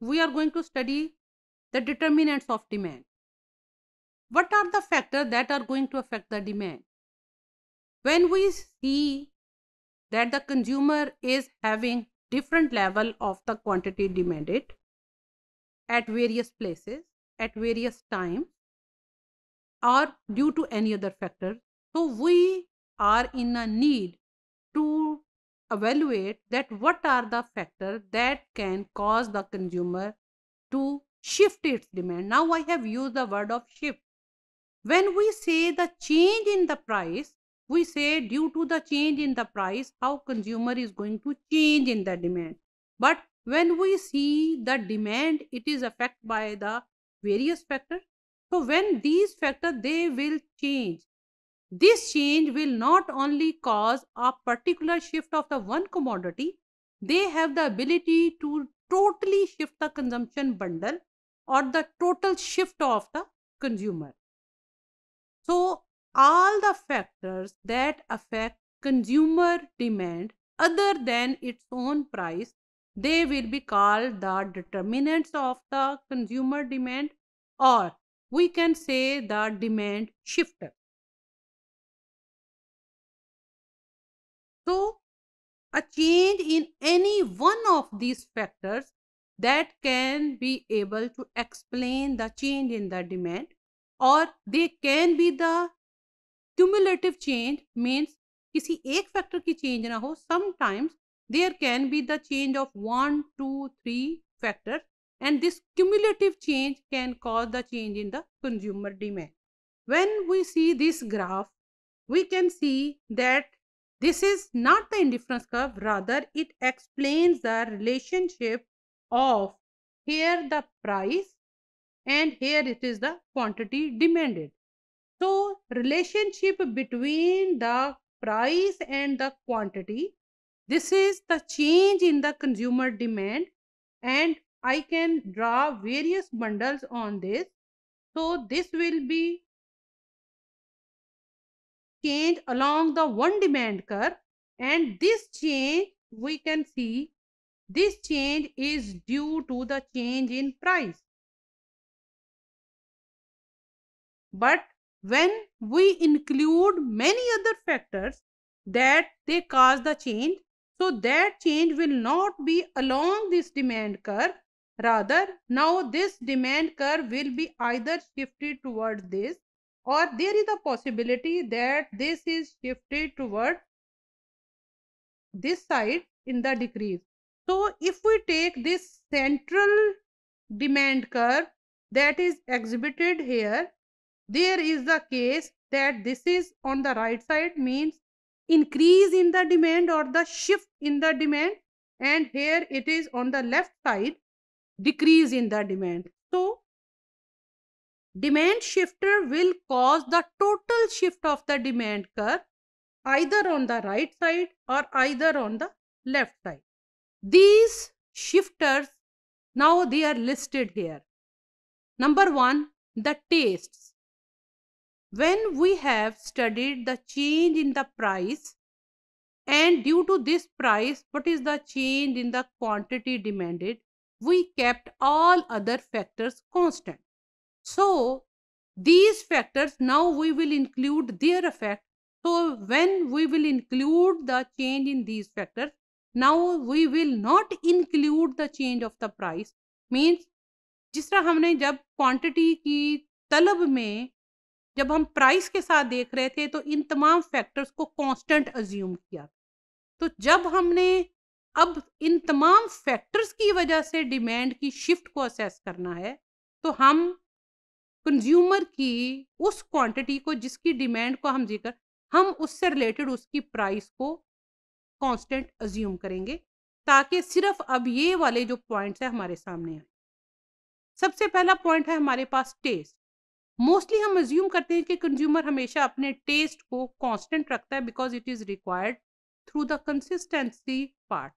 we are going to study the determinants of demand. What are the factors that are going to affect the demand? When we see that the consumer is having different level of the quantity demanded at various places at various times or due to any other factor so we are in a need to evaluate that what are the factors that can cause the consumer to shift its demand. Now I have used the word of shift. When we say the change in the price, we say due to the change in the price, how consumer is going to change in the demand. But when we see the demand, it is affected by the various factors. So when these factors, they will change this change will not only cause a particular shift of the one commodity, they have the ability to totally shift the consumption bundle or the total shift of the consumer. So, all the factors that affect consumer demand other than its own price, they will be called the determinants of the consumer demand or we can say the demand shifter. So, a change in any one of these factors that can be able to explain the change in the demand or they can be the cumulative change means किसी एक factor की change ना हो sometimes there can be the change of one two three factors and this cumulative change can cause the change in the consumer demand when we see this graph we can see that this is not the indifference curve, rather it explains the relationship of here the price and here it is the quantity demanded. So, relationship between the price and the quantity, this is the change in the consumer demand and I can draw various bundles on this. So, this will be change along the one demand curve and this change we can see this change is due to the change in price. But when we include many other factors that they cause the change, so that change will not be along this demand curve. Rather, now this demand curve will be either shifted towards this or there is a possibility that this is shifted toward this side in the decrease. So if we take this central demand curve that is exhibited here, there is the case that this is on the right side means increase in the demand or the shift in the demand and here it is on the left side decrease in the demand. So Demand shifter will cause the total shift of the demand curve either on the right side or either on the left side. These shifters now they are listed here. Number one, the tastes. When we have studied the change in the price and due to this price, what is the change in the quantity demanded, we kept all other factors constant. So, these factors now we will include their effect. So, when we will include the change in these factors, now we will not include the change of the price. Means जिस तरह हमने जब quantity की तलब में जब हम price के साथ देख रहे थे तो इन तमाम फैक्टर्स को कांस्टेंट अज्यूम किया तो जब हमने अब इन तमाम फैक्टर्स की वजह से डिमांड की शिफ्ट को असेस करना है तो हम कंज्यूमर की, उस क्वांटिटी को, जिसकी डिमांड को हम ज़िक्र हम उससे रिलेटेड उसकी प्राइस को कांस्टेंट अज्यूम करेंगे, ताकि सिर्फ़ अब ये वाले जो पॉइंट्स है हमारे सामने आए। सबसे पहला पॉइंट है हमारे पास टेस्ट मोस्टली हम अज्यूम करते हैं कि कंज्यूमर हमेशा अपने टेस्ट को कांस्टेंट रखता है because it is required through the consistency part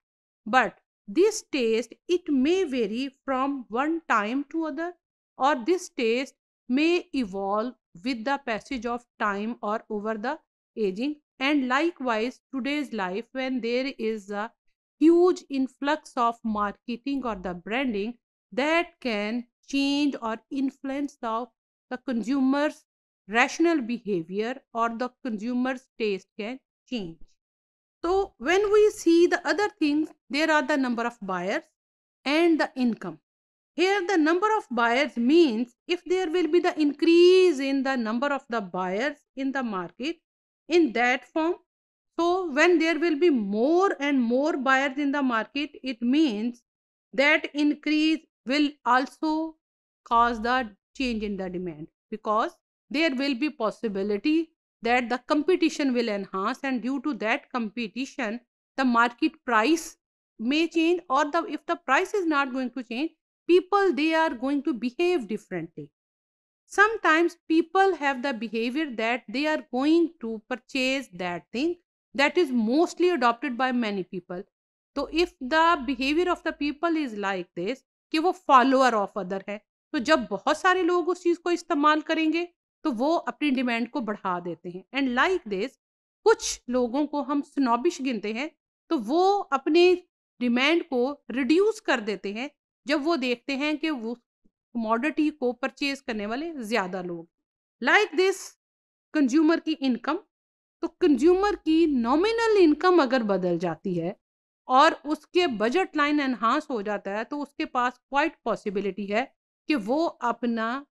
but this test it may vary from one time to other और this test may evolve with the passage of time or over the aging and likewise today's life when there is a huge influx of marketing or the branding that can change or influence the, the consumer's rational behavior or the consumer's taste can change. So when we see the other things, there are the number of buyers and the income. Here the number of buyers means if there will be the increase in the number of the buyers in the market in that form. So when there will be more and more buyers in the market, it means that increase will also cause the change in the demand because there will be possibility that the competition will enhance and due to that competition the market price may change or the if the price is not going to change people they are going to behave differently sometimes people have the behavior that they are going to purchase that thing that is mostly adopted by many people तो if the behaviour of the people is like this कि वो follower of other है तो जब बहुत सारे लोग उस चीज़ को इस्तेमाल करेंगे तो वो अपनी डिमांड को बढ़ा देते हैं एंड लाइक दिस कुछ लोगों को हम स्नॉबिश गिनते हैं तो वो अपने डिमांड को रिड्यूस कर देते हैं जब वो देखते हैं कि वो कमोडिटी को परचेज करने वाले ज़्यादा लोग। लाइक दिस कंज्यूमर की इनकम तो कंज्यूमर की नॉमिनल इनकम अगर बदल जाती है और उसके बजट लाइन एनहांस हो जाता है तो उसके पास क्वाइट पॉसिबिलिटी है कि वो अपना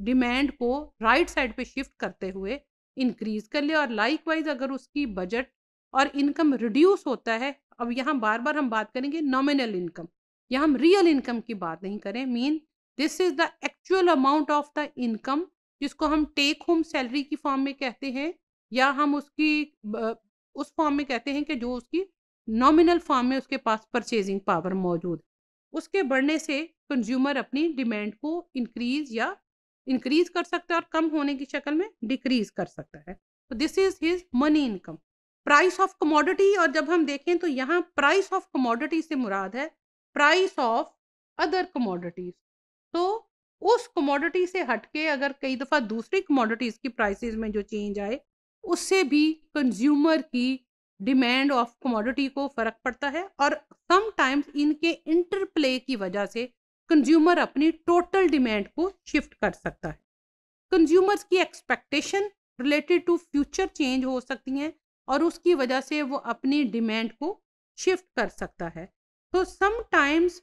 डिमांड को राइट right साइड पे शिफ्ट करते हुए इंक्रीज कर ले। और लाइक वाइज अगर उसकी बजट और इनकम रिड्यूस होता है, अब यहाँ बार बार हम बात करेंगे नॉमिनल इनकम या हम रियल इनकम की बात नहीं करें mean this is the actual amount of the income जिसको हम टेक होम सैलरी की फॉर्म में कहते हैं या हम उसकी उस फॉर्म में कहते हैं कि जो उसकी नॉमिनल फॉर्म में उसके पास परचेजिंग पावर मौजूद उसके बढ़ने से कंज्यूमर अपनी डिमांड को इंक्रीज या इंक्रीज कर सकता है और कम होने की शक्ल में डिक्रीज कर सकता है। तो this is his money income price of commodity और जब हम देखें तो यहाँ प्राइस ऑफ़ कमोडिटी से मुराद है प्राइस ऑफ़ अदर कमोडिटीज तो उस कमोडिटी से हटके अगर कई दफ़ा दूसरी कमोडिटीज़ की प्राइसेस में जो चेंज आए, उससे भी कंज्यूमर की डिमांड ऑफ़ कमोडिटी को फ़र्क पड़ता है और समटाइम्स इनके इंटरप्ले की वजह से कंज्यूमर अपनी टोटल डिमांड को शिफ्ट कर सकता है। कंज्यूमर्स की expectation related to future change हो सकती हैं और उसकी वजह से वो अपनी डिमांड को शिफ्ट कर सकता है। तो समटाइम्स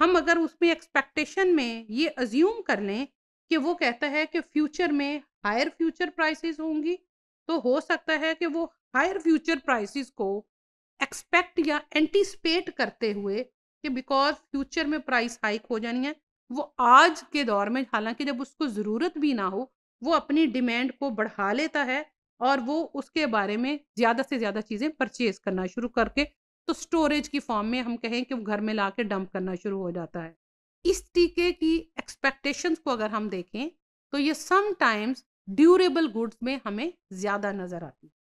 हम अगर उसमें एक्सपेक्टेशन में ये अज्यूम कर लें कि वो कहता है कि फ्यूचर में हायर फ्यूचर प्राइसेस होंगी तो हो सकता है कि वो हायर फ्यूचर प्राइसेस को एक्सपेक्ट या एंटीस्पेट करते हुए कि बिकॉज़ फ्यूचर में प्राइस हाइक हो जानी है, वो आज के दौर में, हालाँकि जब उसको ज़रूरत भी ना हो, वो अपनी डिमांड को बढ़ा लेता है और वो उसके बारे में ज़्यादा से ज़्यादा चीज़ें परचेज करना शुरू करके तो स्टोरेज की फॉर्म में हम कहें कि वो घर में ला के डंप करना शुरू हो जाता है। इस टीके की एक्सपेक्टेशंस को अगर हम देखें तो ये समटाइम्स ड्यूरेबल गुड्स में हमें ज़्यादा नज़र आती है।